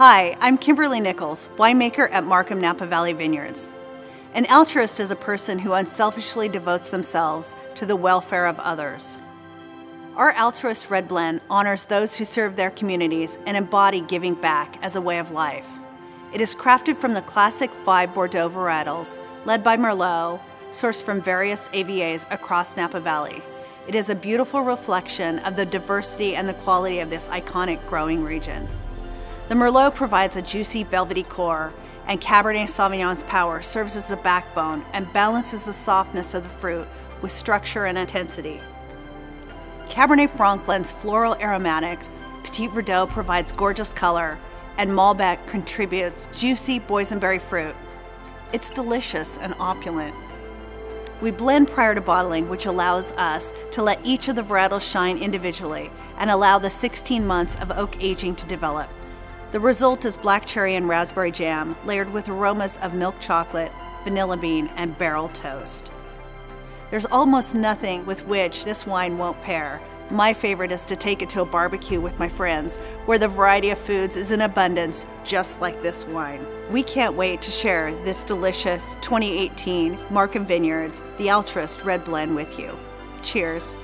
Hi, I'm Kimberlee Nicholls, winemaker at Markham Napa Valley Vineyards. An altruist is a person who unselfishly devotes themselves to the welfare of others. Our altruist red blend honors those who serve their communities and embody giving back as a way of life. It is crafted from the classic five Bordeaux varietals, led by Merlot, sourced from various AVAs across Napa Valley. It is a beautiful reflection of the diversity and the quality of this iconic growing region. The Merlot provides a juicy, velvety core, and Cabernet Sauvignon's power serves as the backbone and balances the softness of the fruit with structure and intensity. Cabernet Franc blends floral aromatics, Petit Verdot provides gorgeous color, and Malbec contributes juicy boysenberry fruit. It's delicious and opulent. We blend prior to bottling, which allows us to let each of the varietals shine individually and allow the 16 months of oak aging to develop. The result is black cherry and raspberry jam layered with aromas of milk chocolate, vanilla bean, and barrel toast. There's almost nothing with which this wine won't pair. My favorite is to take it to a barbecue with my friends, where the variety of foods is in abundance, just like this wine. We can't wait to share this delicious 2018 Markham Vineyards, the Altruist Red Blend with you. Cheers.